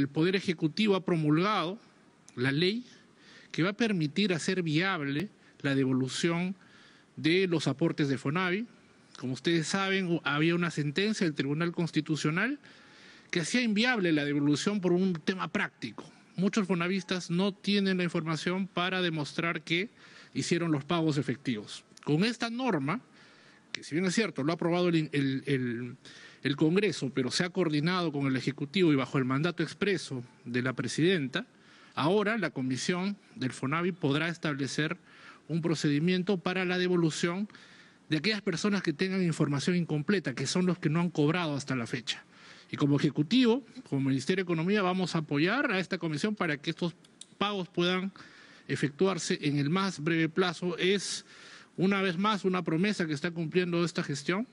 El Poder Ejecutivo ha promulgado la ley que va a permitir hacer viable la devolución de los aportes de FONAVI. Como ustedes saben, había una sentencia del Tribunal Constitucional que hacía inviable la devolución por un tema práctico. Muchos fonavistas no tienen la información para demostrar que hicieron los pagos efectivos. Con esta norma, que si bien es cierto, lo ha aprobado el, Congreso, pero se ha coordinado con el Ejecutivo y bajo el mandato expreso de la Presidenta, ahora la Comisión del FONAVI podrá establecer un procedimiento para la devolución de aquellas personas que tengan información incompleta, que son los que no han cobrado hasta la fecha. Y como Ejecutivo, como Ministerio de Economía, vamos a apoyar a esta comisión para que estos pagos puedan efectuarse en el más breve plazo. Es, una vez más, una promesa que está cumpliendo esta gestión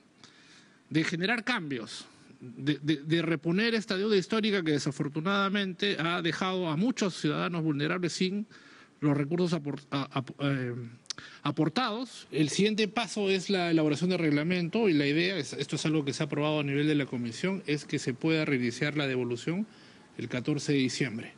de generar cambios, de, reponer esta deuda histórica que desafortunadamente ha dejado a muchos ciudadanos vulnerables sin los recursos eh, aportados. El siguiente paso es la elaboración de reglamento y la idea, esto es algo que se ha aprobado a nivel de la comisión, es que se pueda reiniciar la devolución el 14 de diciembre.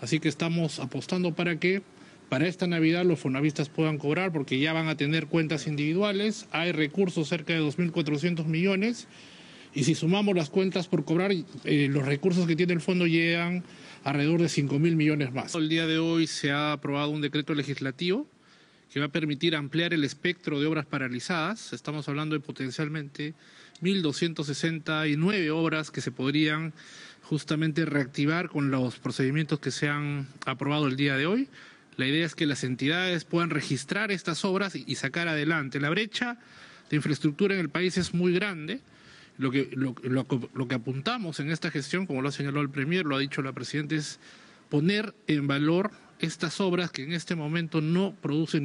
Así que estamos apostando para que para esta Navidad los fonavistas puedan cobrar porque ya van a tener cuentas individuales, hay recursos cerca de 2.400 millones y si sumamos las cuentas por cobrar, eh, los recursos que tiene el fondo llegan alrededor de 5.000 millones más. El día de hoy se ha aprobado un decreto legislativo que va a permitir ampliar el espectro de obras paralizadas. Estamos hablando de potencialmente 1.269 obras que se podrían justamente reactivar con los procedimientos que se han aprobado el día de hoy. La idea es que las entidades puedan registrar estas obras y, sacar adelante. La brecha de infraestructura en el país es muy grande. Lo que, lo, lo, que apuntamos en esta gestión, como lo ha señalado el Premier, lo ha dicho la Presidenta, es poner en valor estas obras que en este momento no producen